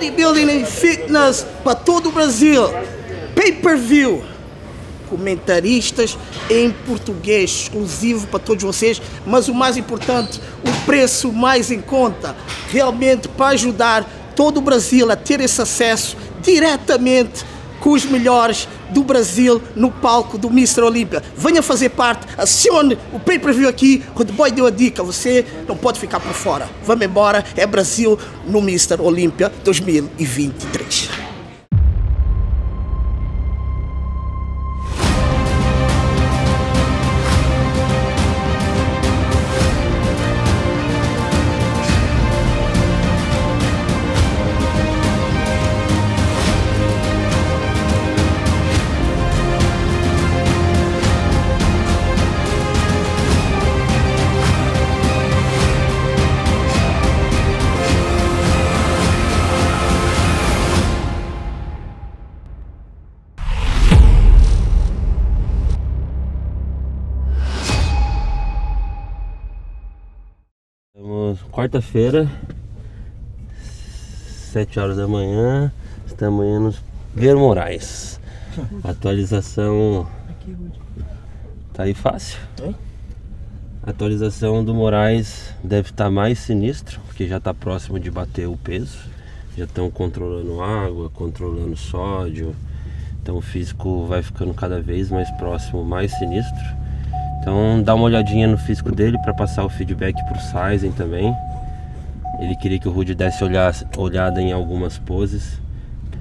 bodybuilding e fitness para todo o Brasil. Pay-per-view. Comentaristas em português, exclusivo para todos vocês, mas o mais importante, o preço mais em conta, realmente para ajudar todo o Brasil a ter esse acesso diretamente com os melhores do Brasil no palco do Mr. Olímpia. Venha fazer parte, acione o pay-per-view aqui. O The Boy deu a dica, você não pode ficar por fora. Vamos embora, é Brasil no Mr. Olímpia 2023. Quarta-feira, 7 horas da manhã, estamos indo nos Ver Moraes. Atualização. Tá aí fácil. Atualização do Moraes deve estar mais sinistro, porque já está próximo de bater o peso. Já estão controlando água, controlando sódio. Então o físico vai ficando cada vez mais próximo, mais sinistro. Então dá uma olhadinha no físico dele para passar o feedback pro Sizen também. Ele queria que o Rude desse olhar, olhada em algumas poses.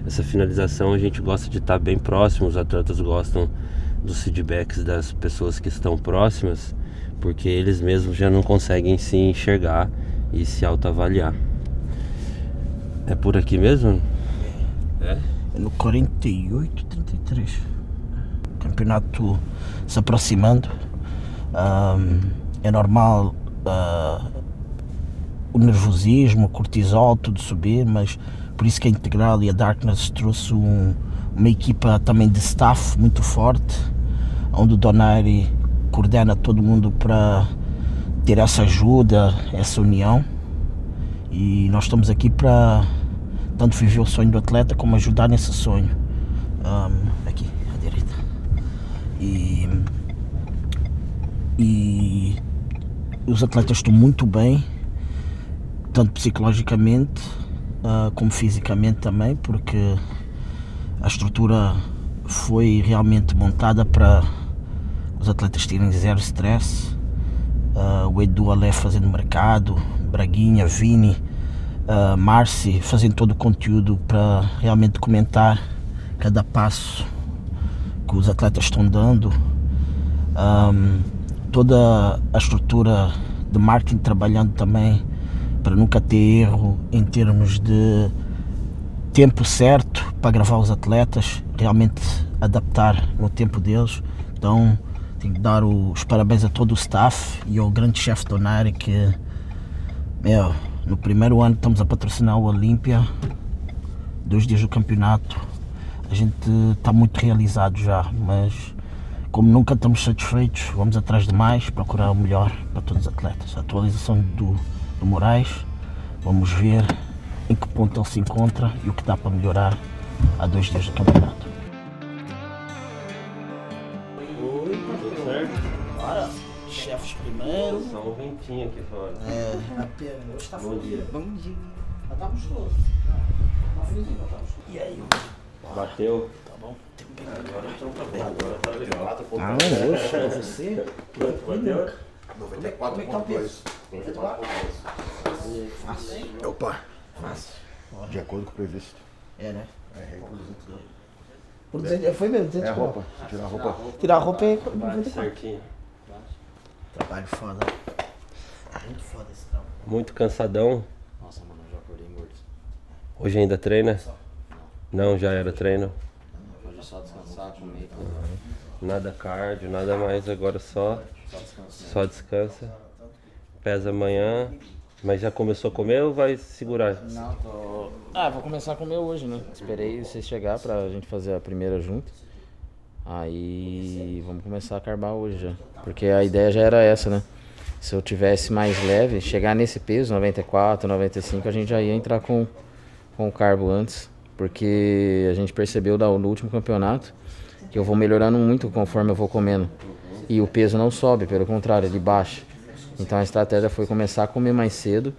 Essa finalização a gente gosta de estar bem próximo, os atletas gostam dos feedbacks das pessoas que estão próximas, porque eles mesmos já não conseguem se enxergar e se autoavaliar. É por aqui mesmo? É? É no 48, 33. Campeonato se aproximando. Um, é normal uh, o nervosismo, o cortisol, tudo subir, mas por isso que a Integral e a Darkness trouxe um, uma equipa também de staff muito forte, onde o Donari coordena todo mundo para ter essa ajuda, essa união. E nós estamos aqui para tanto viver o sonho do atleta como ajudar nesse sonho. Um, aqui, à direita. E e os atletas estão muito bem, tanto psicologicamente uh, como fisicamente também, porque a estrutura foi realmente montada para os atletas terem zero stress. Uh, o Edu Alé fazendo mercado, Braguinha, Vini, uh, Marci fazendo todo o conteúdo para realmente comentar cada passo que os atletas estão dando. Um, toda a estrutura de marketing trabalhando também para nunca ter erro em termos de tempo certo para gravar os atletas, realmente adaptar no tempo deles. Então tenho que dar os parabéns a todo o staff e ao grande chefe Donari que meu, no primeiro ano estamos a patrocinar o Olímpia, dois dias do campeonato. A gente está muito realizado já, mas como nunca estamos satisfeitos, vamos atrás de mais, procurar o melhor para todos os atletas. A atualização do, do Moraes, vamos ver em que ponto ele se encontra e o que dá para melhorar há dois dias do campeonato. Oi, tudo certo? Bora, chefes primeiro. Só um ventinho aqui fora. É, apenas. Hoje está Bom dia. Bom dia. Já está gostoso. Tá friozinho, já tá gostoso. E aí, Bateu? Bom? Tem um bem Agora. Agora tá legal. Ah, pra você. Bateu? 94 Como é que tá o peso? 94? Fácil. Opa, Fácil. de acordo com o previsto. É, né? É, Por 200, foi mesmo, 200 é a roupa, tirar a roupa. Tirar a roupa é Bate 94. certinho. Trabalho foda. Muito foda esse trabalho. Muito cansadão. Nossa, mano, eu já acordei morto. Hoje ainda treina? Não, já era treino. Hoje só descansar, comer, então, Nada cardio, nada mais, agora só, só descansa. Pesa amanhã, mas já começou a comer ou vai segurar? Não, tô. Ah, vou começar a comer hoje, né? Esperei vocês chegar pra gente fazer a primeira junto. Aí vamos começar a carbar hoje já. Porque a ideia já era essa, né? Se eu tivesse mais leve, chegar nesse peso, 94, 95, a gente já ia entrar com, com o carbo antes, porque a gente percebeu no último campeonato que eu vou melhorando muito conforme eu vou comendo. E o peso não sobe, pelo contrário, ele baixa. Então a estratégia foi começar a comer mais cedo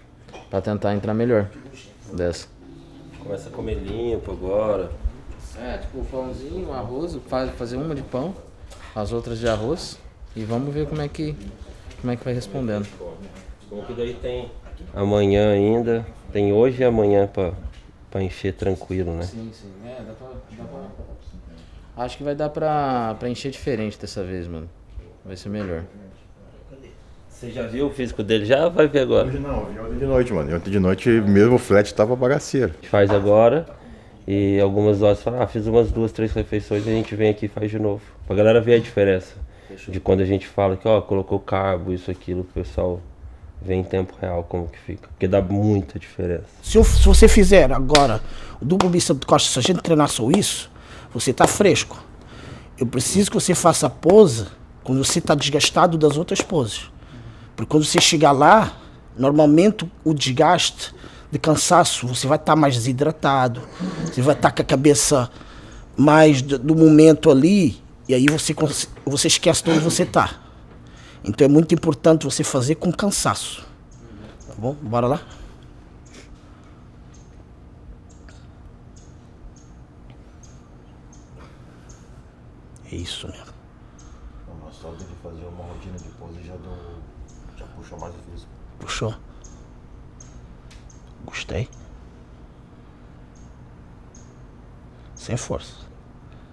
para tentar entrar melhor dessa. Começa a comer limpo agora. É, tipo pãozinho, arroz, fazer uma de pão, as outras de arroz e vamos ver como é que como é que vai respondendo. Bom que daí tem amanhã ainda, tem hoje e amanhã para para encher tranquilo, né? Sim, sim. É, dá pra, dá pra... Acho que vai dar pra, pra encher diferente dessa vez, mano. Vai ser melhor. Você já viu o físico dele? Já vai ver agora. Hoje não, eu vi ontem de noite, mano. E Ontem de noite mesmo o flat tava bagaceiro. A gente faz agora e algumas doses falam, ah, fiz umas duas, três refeições e a gente vem aqui e faz de novo. Pra galera ver a diferença. De quando a gente fala que, ó, colocou carbo, isso, aquilo, o pessoal vê em tempo real como que fica. Porque dá muita diferença. Se, eu- se você fizer agora o duplo bíceps de costas, se a gente treinar só isso, você tá fresco. Eu preciso que você faça a pose quando você tá desgastado das outras poses. Porque quando você chegar lá, normalmente o desgaste de cansaço, você vai estar mais desidratado, você vai estar com a cabeça mais do, do momento ali, e aí você, você esquece de onde você tá. Então é muito importante você fazer com cansaço. Tá bom? Bora lá? É isso mesmo. Mas só de fazer uma rotina de pose já deu. Já puxou mais o físico. Puxou. Gostei. Sem força.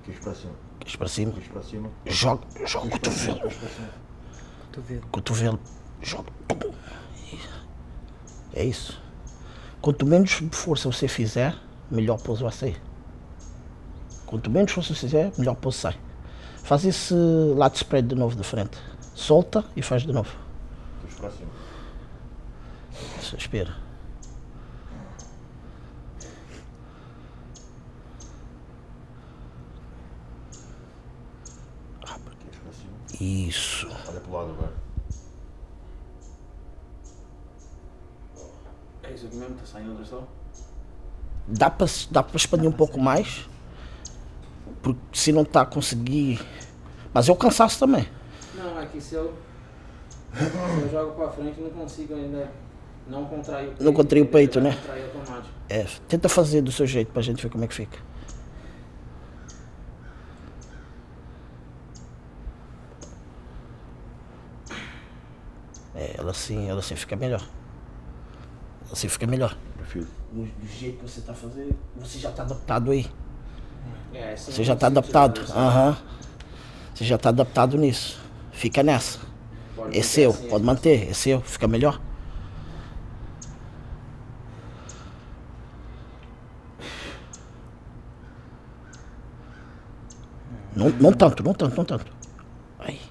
Queixo pra cima. Queixo pra cima. Queixo pra cima. Joga, joga o cotovelo. Cotovelo. Joga. Pum. É isso. Quanto menos força você fizer, melhor pose vai sair. Quanto menos força você fizer, melhor pose sai. Faz esse lado spread de novo de frente. Solta e faz de novo. Cima. Isso, Espera. Queixo pra cima. Isso. Olha pro lado agora. É isso aqui mesmo? Tá saindo, Anderson? Dá pra, dá pra expandir um pouco mais. Porque se não tá a conseguir. Mas é o cansaço também. Não, é que se eu, se eu jogo pra frente, não consigo ainda não contrair o peito. Não contrair o peito, né? Contrair automático. É, tenta fazer do seu jeito pra gente ver como é que fica. É, ela assim, ela assim fica melhor. Ela assim fica melhor. Prefiro. Do, do jeito que você tá fazendo, você já tá adaptado aí. É, sim, Você já tá sentido, adaptado. Aham. Você já tá adaptado nisso. Fica nessa. Pode É seu, assim, pode manter, é seu, fica melhor. Não, não tanto, não tanto, não tanto. Aí.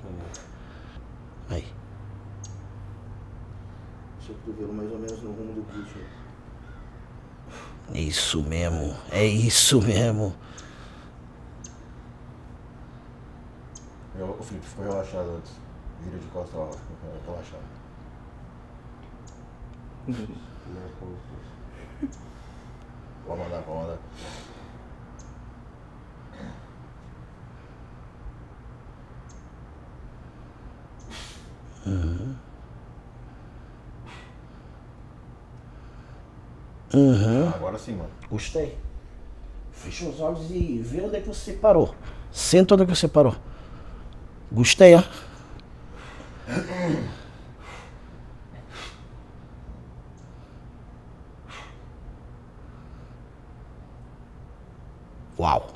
Aí. Deixa eu cotovelo mais ou menos no rumo do glúteo. É isso mesmo, é isso mesmo. O Felipe ficou relaxado antes. Vira de costas lá, ficou relaxado. Pode mandar, pode mandar. Mano. Gostei. Fecha os olhos e vê onde é que você parou. Senta onde é que você parou. Gostei, ó. Uau.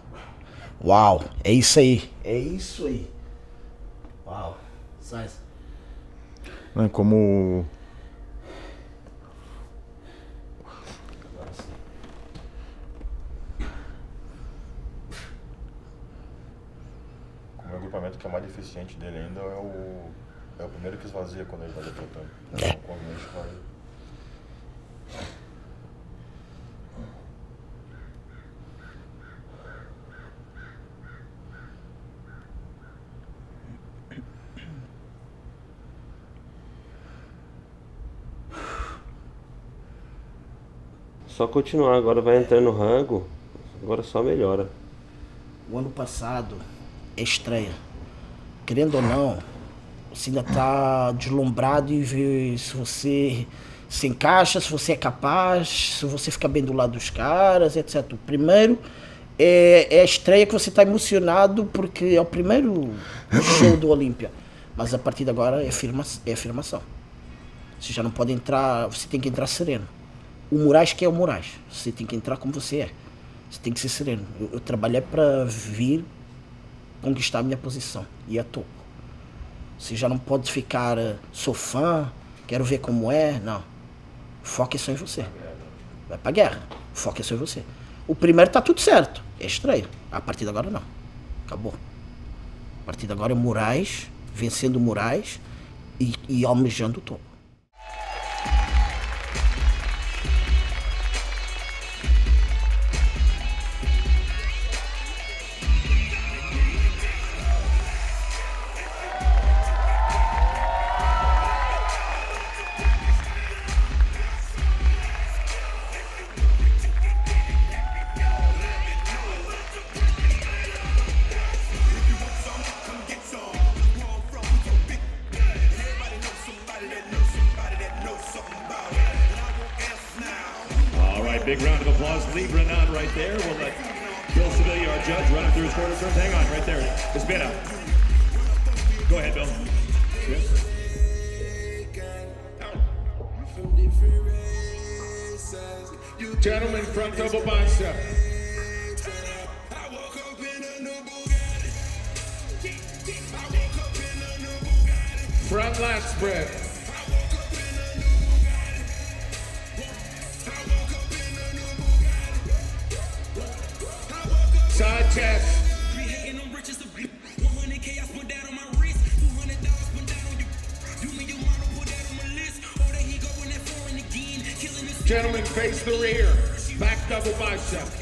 Uau. É isso aí. É isso aí. Uau. Sai. Como. Como o agrupamento que é mais deficiente dele ainda é o. É o primeiro que esvazia quando ele vai decretando. É. Então, quando mexe, vai. só continuar, agora vai entrar no rango, agora só melhora. O ano passado é estreia. Querendo ou não, você ainda está deslumbrado e vê se você se encaixa, se você é capaz, se você fica bem do lado dos caras, etc. Primeiro é, é a estreia que você está emocionado porque é o primeiro show do Olímpia. Mas a partir de agora é, afirma, é afirmação. Você já não pode entrar, você tem que entrar sereno. O Moraes que é o Moraes. Você tem que entrar como você é. Você tem que ser sereno. Eu, eu trabalhei para vir conquistar a minha posição e a topo. Você já não pode ficar, eh, sou fã, quero ver como é. Não. Foque só em você. Vai pra guerra. Foque só em você. O primeiro tá tudo certo. É estranho. A partir de agora não. Acabou. A partir de agora é Moraes, vencendo Moraes e, e almejando o topo. Front lat spread. Side chest. Gentlemen, face the rear. Back double bicep.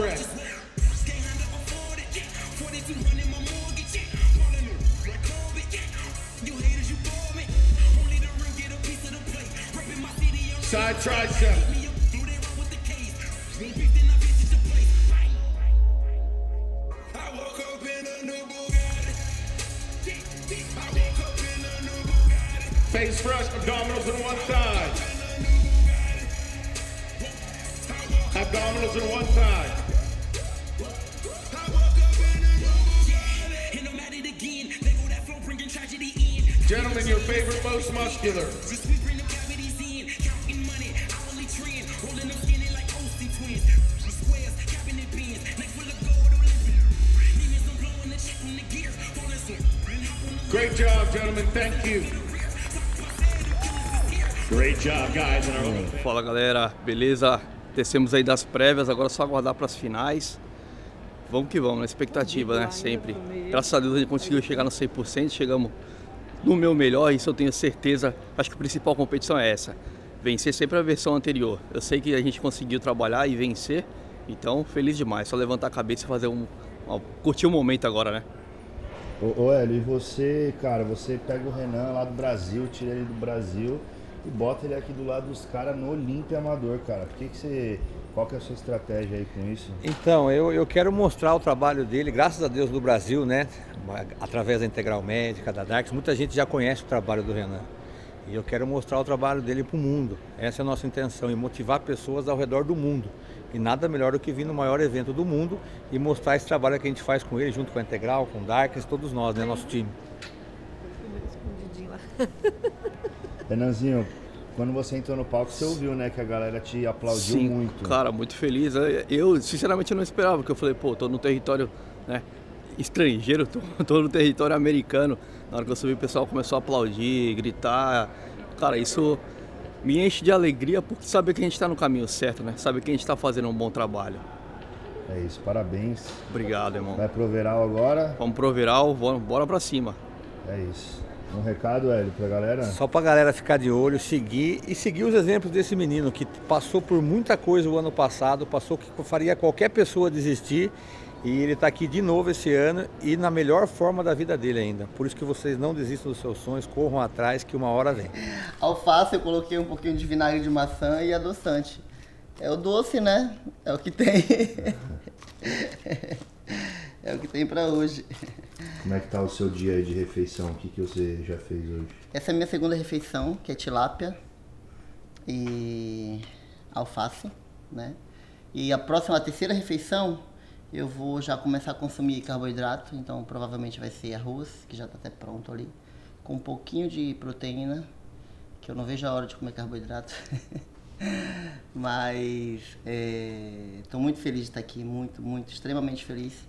Spread. Side tricep. Face first, abdominals on one side. Abdominals on one side. Gentlemen, your favorite most muscular. Great job, gentlemen. Thank you. Great job, guys. Fala galera, beleza? Descemos aí das prévias, agora é só aguardar para as finais. Vamos que vamos, na expectativa, né? Sempre. Graças a Deus a gente conseguiu chegar no 100%, chegamos no meu melhor, isso eu tenho certeza. Acho que a principal competição é essa: vencer sempre a versão anterior. Eu sei que a gente conseguiu trabalhar e vencer, então feliz demais. Só levantar a cabeça e fazer um. curtir o momento agora, né? Ô, ô Hélio, e você, cara, você pega o Renan lá do Brasil, tira ele do Brasil e bota ele aqui do lado dos caras no Olímpia Amador, cara. Por que, que você. Qual que é a sua estratégia aí com isso? Então, eu, eu quero mostrar o trabalho dele, graças a Deus, no Brasil, né? Através da Integral Médica, da Darks, muita gente já conhece o trabalho do Renan. E eu quero mostrar o trabalho dele para o mundo. Essa é a nossa intenção, e motivar pessoas ao redor do mundo. E nada melhor do que vir no maior evento do mundo e mostrar esse trabalho que a gente faz com ele, junto com a Integral, com o Darks, todos nós, né? Nosso time. Escondidinho lá. Renanzinho, quando você entrou no palco, você ouviu, né, que a galera te aplaudiu Sim, muito. Cara, muito feliz. Eu, sinceramente, não esperava, porque eu falei, pô, tô no território né, estrangeiro, tô, tô no território americano. Na hora que eu subi, o pessoal começou a aplaudir, gritar. Cara, isso me enche de alegria porque saber que a gente está no caminho certo, né? Saber que a gente está fazendo um bom trabalho. É isso, parabéns. Obrigado, irmão. Vai pro Overall agora? Vamos pro bora, bora pra cima. É isso. Um recado, Hélio, pra galera? Só pra galera ficar de olho, seguir e seguir os exemplos desse menino que passou por muita coisa o ano passado, passou que faria qualquer pessoa desistir E ele está aqui de novo esse ano e na melhor forma da vida dele ainda. Por isso que vocês não desistam dos seus sonhos, corram atrás que uma hora vem. Alface eu coloquei um pouquinho de vinagre de maçã e adoçante. É o doce, né? É o que tem. é o que tem pra hoje. Como é que tá o seu dia aí de refeição? O que, que você já fez hoje? Essa é a minha segunda refeição, que é tilápia e alface, né? E a próxima, a terceira refeição, eu vou já começar a consumir carboidrato, então provavelmente vai ser arroz, que já está até pronto ali, com um pouquinho de proteína, que eu não vejo a hora de comer carboidrato. Mas estou muito feliz de estar aqui, muito, muito, extremamente feliz.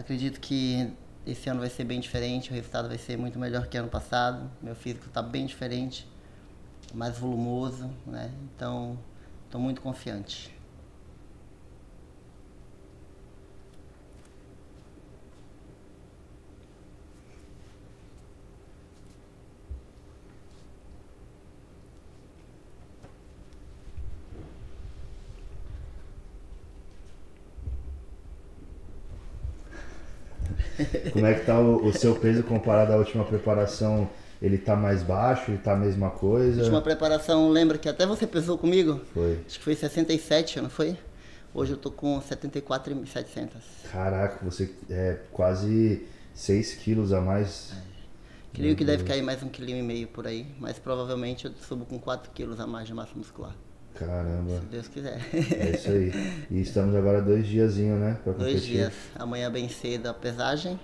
Acredito que esse ano vai ser bem diferente, o resultado vai ser muito melhor que ano passado. Meu físico está bem diferente, mais volumoso, né? Então, estou muito confiante. Como é que tá o, o seu peso comparado à última preparação? Ele tá mais baixo? Ele tá a mesma coisa? Última preparação, lembra que até você pesou comigo? Foi. Acho que foi 67, não foi? Hoje eu tô com 74,700. Caraca, você é quase 6 quilos a mais. Creio que deve cair mais um quilo e meio por aí, mas provavelmente eu subo com 4 quilos a mais de massa muscular. Caramba. Se Deus quiser. É isso aí. E estamos agora dois diazinho, né? Pra Dois competir. dias. Amanhã bem cedo a pesagem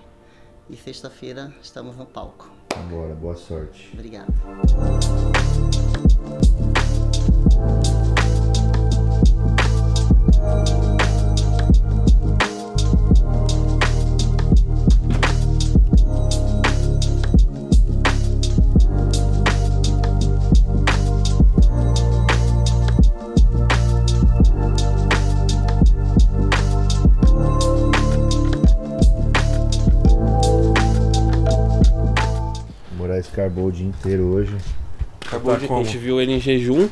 e sexta-feira estamos no palco. Vambora, boa sorte. Obrigado. Moraes carbou o dia inteiro hoje. Acabou de, a gente viu ele em jejum,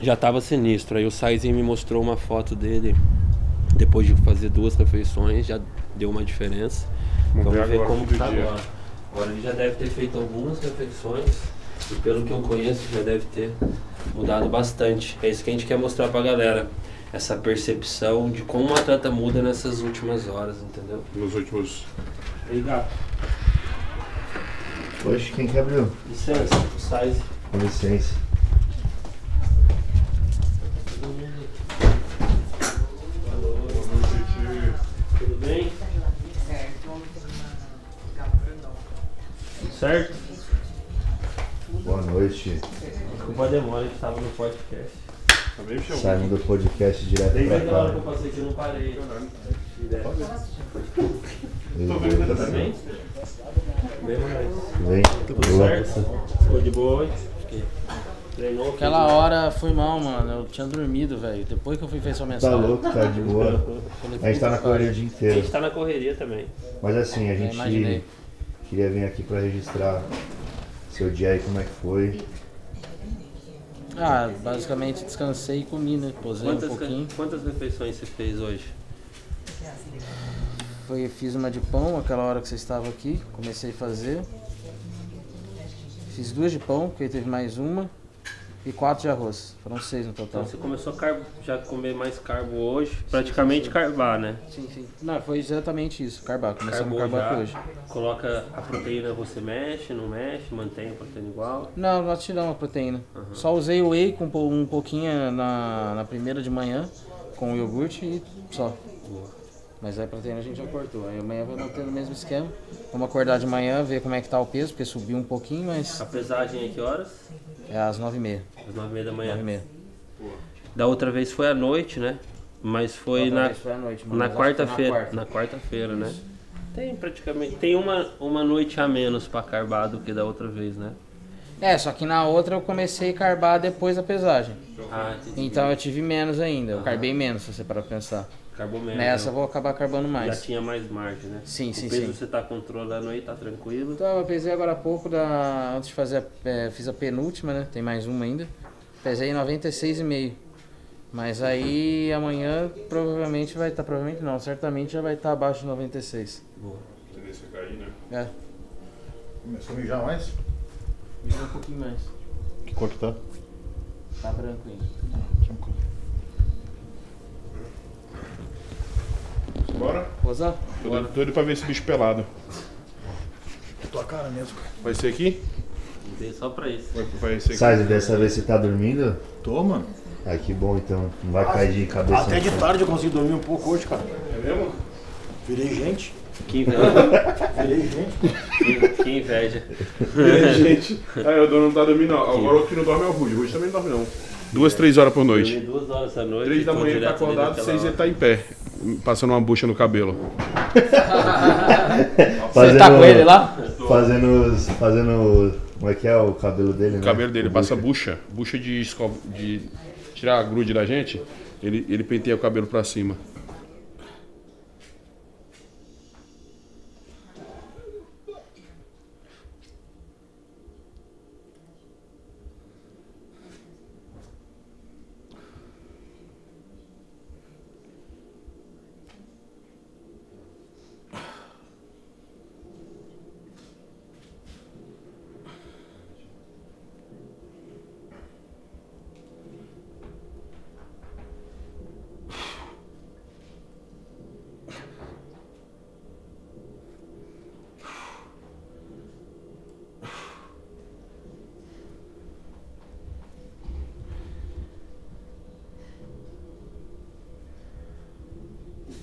já tava sinistro. Aí o Saizinho me mostrou uma foto dele depois de fazer duas refeições, já deu uma diferença. Vamos ver Vamos ver como tá dia. agora. Agora ele já deve ter feito algumas refeições e pelo que eu conheço já deve ter mudado bastante. É isso que a gente quer mostrar pra galera. Essa percepção de como o atleta muda nessas últimas horas, entendeu? Nos últimos. Obrigado. Hoje quem que abriu? Licença, o Saiz. Com licença. Tudo bem? Certo? Boa noite. Desculpa a demora, a gente tava no podcast. Tá bem, Fião? Saindo do podcast direto Desde pra aquela hora que eu cá. passei aqui, eu não parei. Meu Tá Deus. Bem? Bem mais. Vem. Tudo Boa. certo? Ficou de boa hoje? Treinou? Aquela hora foi mal, mano. Eu tinha dormido, velho. Depois que eu fui ver sua Tá mensagem. louco, tá de boa. A gente tá na correria o dia A inteiro. gente tá na correria também. Mas assim, a É, gente imaginei. queria vir aqui pra registrar seu dia aí, como é que foi. Ah, basicamente descansei e comi, né? Posei um Quantas, pouquinho. quantas refeições você fez hoje? Foi, fiz uma de pão, aquela hora que você estava aqui. Comecei a fazer. Fiz duas de pão, porque teve mais uma. E quatro de arroz. Foram seis no Então total. você começou a carbo, já comer mais carbo hoje, praticamente carbar, né? Sim, sim. Não, foi exatamente isso. Carbar. Começamos a carbar já, hoje. coloca a proteína, você mexe, não mexe, mantém a proteína igual. Não, nós tiramos a proteína. Só usei o whey com um po- pouquinho na, na primeira de manhã, com o iogurte e só. Mas aí a proteína a gente já cortou. Aí amanhã vai mantendo o mesmo esquema. Vamos acordar de manhã, ver como é que tá o peso, porque subiu um pouquinho, mas A pesagem é que horas? é às nove e meia. Às nove e meia da manhã. Nove e meia. Da outra vez foi à noite, né? Mas foi na, foi noite, mano, na foi na quarta-feira. quarta. Quarta-feira, né? Tem praticamente. Tem uma, uma noite a menos pra carbar do que da outra vez, né? É, só que na outra eu comecei a carbar depois da pesagem. Ah. Então eu tive menos ainda. Eu carbei menos, se você parar pra pensar. Carbou menos. Nessa né? eu vou acabar carbando Já mais. tinha mais margem, né? Sim, sim, o peso sim. você tá controlando aí, tá tranquilo. Então, eu pesei agora há pouco, da... antes de fazer, a... é, fiz a penúltima, né? Tem mais uma ainda. Pesei 96,5. Mas aí amanhã provavelmente vai estar, provavelmente não, certamente já vai estar abaixo de 96. Boa. Tendência a cair, né? É, Começou a mijar mais? dá um pouquinho mais. Que cor que tá? Tá branco ainda. Bora? Rosar? Tô doido- doido pra ver esse bicho pelado. Tua cara mesmo. Vai ser aqui? Dei só pra isso. Vai, vai ser aqui. Sai, dessa vez você tá dormindo? Tô, mano. Ah, que bom então. Não vai cair de cabeça. Até de tarde eu consegui dormir um pouco hoje, cara. É mesmo? Virei gente. Que inveja. Virei gente. que, que inveja. É, gente. Ah, eu não tá dormindo, não. Agora o que não dorme é o Rude. O Rude também não dorme, não. Duas, três horas por noite. duas horas da noite. Três da manhã ele tá acordado, seis ele tá em pé. Passando uma bucha no cabelo. Você tá com ele lá? Fazendo. Fazendo. Como é que é o cabelo dele, né? O cabelo dele O passa bucha. bucha. Bucha de, escova, de tirar a grude da gente. Ele, ele penteia o cabelo pra cima.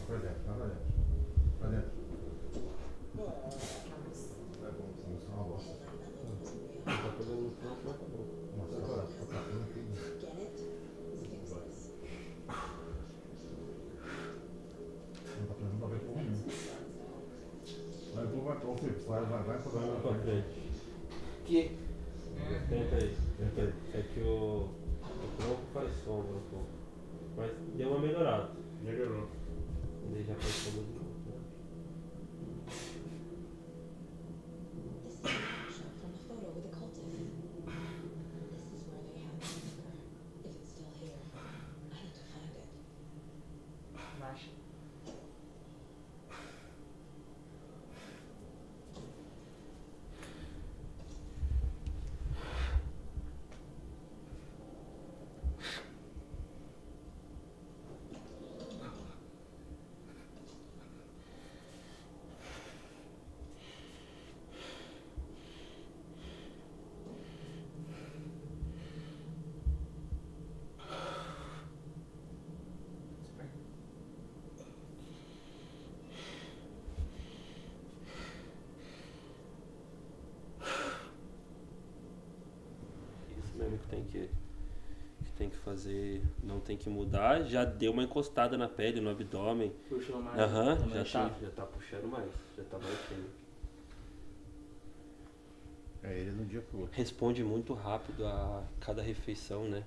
Pra dentro, pra dentro. Pra dentro. Vai bom, senão isso é uma bosta. Tá pegando no tronco, mas tá bom. Nossa, agora, tá tapando tudo. Não tá fazendo papel porra nenhuma. Vai, vai. Vai, vai, pra frente. Que? Tenta aí. Tenta aí. É que o, o tronco faz sombra um pouco. Mas deu melhorada. Melhorou. Daí já faz sombra de novo. né? Isso mesmo que tem que, que tem que fazer. Não tem que mudar. Já deu uma encostada na pele, no abdômen. Puxou mais. Aham, também, já, tá? tá. já tá puxando mais. Já tá batendo. É ele no dia pro outro. Responde muito rápido a cada refeição, né?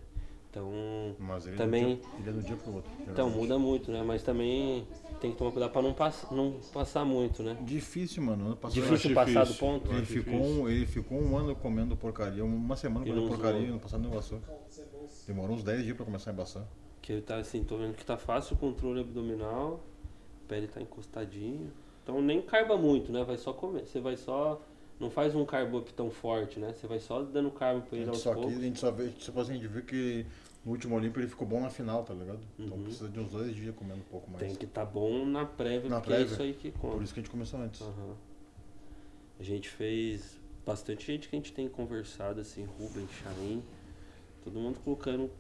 Então. Mas ele também. no dia, ele é do dia pro outro. Então geralmente. muda muito, né? Mas também tem que tomar cuidado pra não, pass não passar muito, né? Difícil, mano. Ano passado Difícil passar difícil. do ponto. Ele ficou, um, ele ficou um ano comendo porcaria, uma semana comendo porcaria e no passado não embaçou. Demorou uns 10 dias pra começar a embaçar. Que ele tá assim, tô vendo que tá fácil o controle abdominal, a pele tá encostadinha. Então nem carba muito, né? Vai só comer. Você vai só. Não faz um carbo tão forte, né? Você vai só dando carbo ele aos só, que, a gente só vê, tipo assim, a gente viu que no último Olímpio ele ficou bom na final, tá ligado? Então Uhum. precisa de uns dois dias comendo um pouco mais. Tem que tá bom na prévia, Na porque é prévia. isso aí que conta. Por isso que a gente começou antes. Aham. A gente fez bastante gente que a gente tem conversado, assim, Ruben, Chain, todo mundo colocando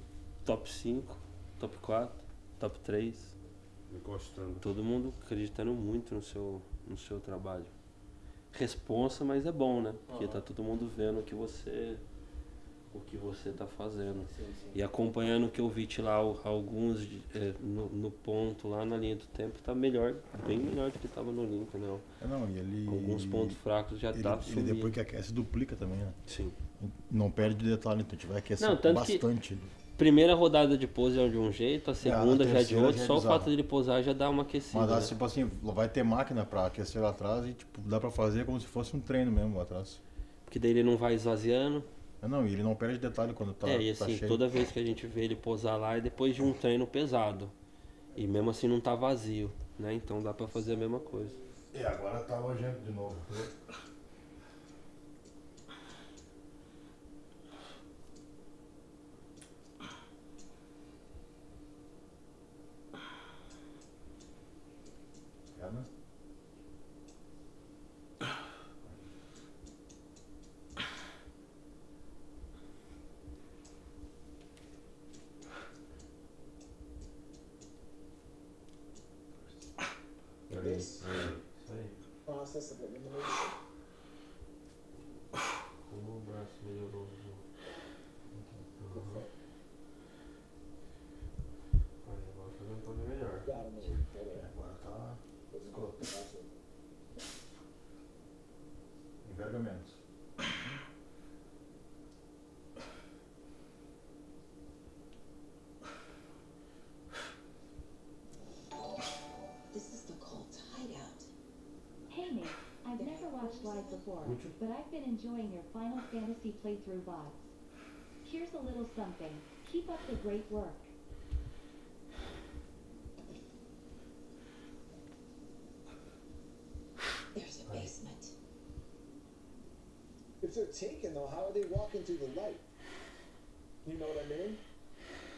top 5, top 4, top 3. Encostando. Todo mundo acreditando muito no seu, no seu trabalho. Responsa, mas é bom, né? Porque tá todo mundo vendo que você o que você tá fazendo. E acompanhando o que eu vi te lá, al- alguns é, no, no ponto, lá na linha do tempo, tá melhor, bem melhor do que tava no Olímpio, né? É, não, e ele. Alguns pontos fracos já ele, tá ele depois que aquece, duplica também, né? Sim. Não perde de detalhe, então a gente vai aquecer Não, bastante. Primeira rodada de pose é de um jeito, a segunda já é de outro, já é só o fato de ele posar já dá uma aquecida. Mas dá, né? tipo assim, vai ter máquina pra aquecer lá atrás e tipo, dá pra fazer como se fosse um treino mesmo lá atrás. Porque daí ele não vai esvaziando, Não, e ele não perde detalhe quando tá, é, e tá assim, cheio. toda vez que a gente vê ele posar lá é depois de um treino pesado. E mesmo assim não tá vazio, né? Então dá pra fazer a mesma coisa. E agora tá nojento de novo. Isso aí. Mm. process of elimination. Watched live before, but I've been enjoying your Final Fantasy playthrough VODs. Here's a little something. Keep up the great work. There's a basement. If they're taken though, how are they walking through the light? You know what I mean?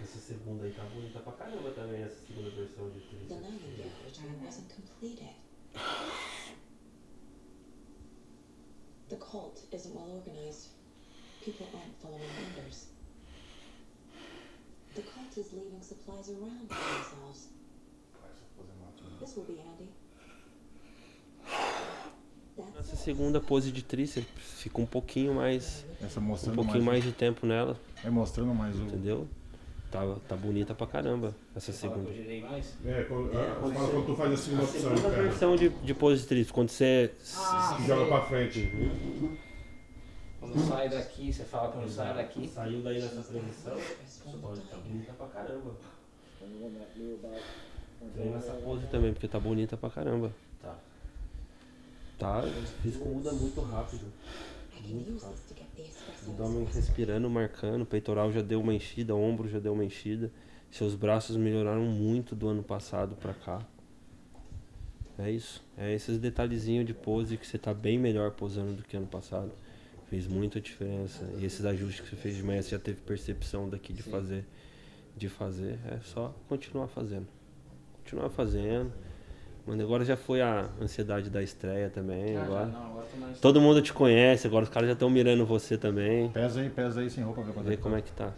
Essa segunda aí tá bonita pra caramba também, essa segunda versão de The Tríceps. Nightingale return wasn't completed. The cult isn't well organized. People aren't following orders. The cult is leaving supplies around for themselves. This will be handy. Essa segunda pose de tríceps fica um pouquinho mais. Essa um pouquinho mais- mais de tempo nela. É mostrando mais o. Entendeu? Tá, tá bonita pra caramba essa segunda. É, quando, ah, fala quando tu faz a segunda opção. Segunda cara. versão de, de tríceps, quando você. Ah, Se joga pra frente. Quando sai daqui, você fala quando sai daqui. Saiu daí nessa transição, pode tá bonita pra caramba. Vem nessa pose também, porque tá bonita pra caramba. Tá. Tá, o físico muda muito rápido. Muito rápido. Abdômen respirando, marcando, peitoral já deu uma enchida, ombro já deu uma enchida. Seus braços melhoraram muito do ano passado pra cá. É isso. É esses detalhezinhos de pose que você tá bem melhor posando do que ano passado. Fez muita diferença. E esses ajustes que você fez de manhã, você já teve percepção daqui de Sim. fazer. De fazer. É só continuar fazendo. Continuar fazendo. Mano, agora já foi a ansiedade da estreia também. Ah, já agora. não, agora tô mais- Todo mundo te conhece, agora os caras já estão mirando você também. Pesa aí, pesa aí sem roupa, ver quanto Ver é que como tá. é que tá.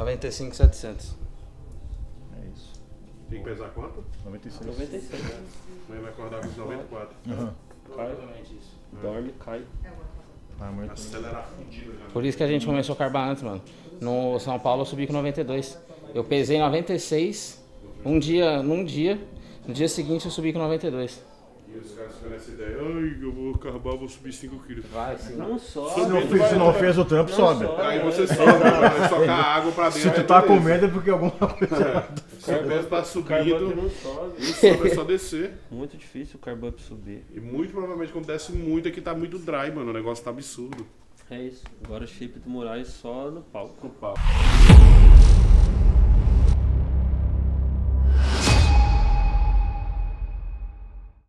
95,700. É isso. Tem que pesar quanto? 96. 96. Amanhã vai acordar com os 94. Aham. Cai, dorme, cai. Ah, muito. Acelerar fudido? Por isso que a gente começou a carbar antes, mano. No São Paulo eu subi com 92. Eu pesei 96, um dia, num dia, no dia seguinte eu subi com 92. E os caras ficam nessa ideia, ai, eu vou carbar, vou subir 5 quilos. Vai, sim. Não sobe. Se não fez, se não fez o trampo, sobe. Aí você sobe, vai socar água pra dentro. Se tu tá com medo é porque alguma coisa. É. Se o peso tá subindo, não sobe. sobe, é só descer. Muito difícil o carbup subir. E muito provavelmente quando desce muito é que tá muito dry, mano. O negócio tá absurdo. É isso. Agora o shape do Moraes só no palco. No palco.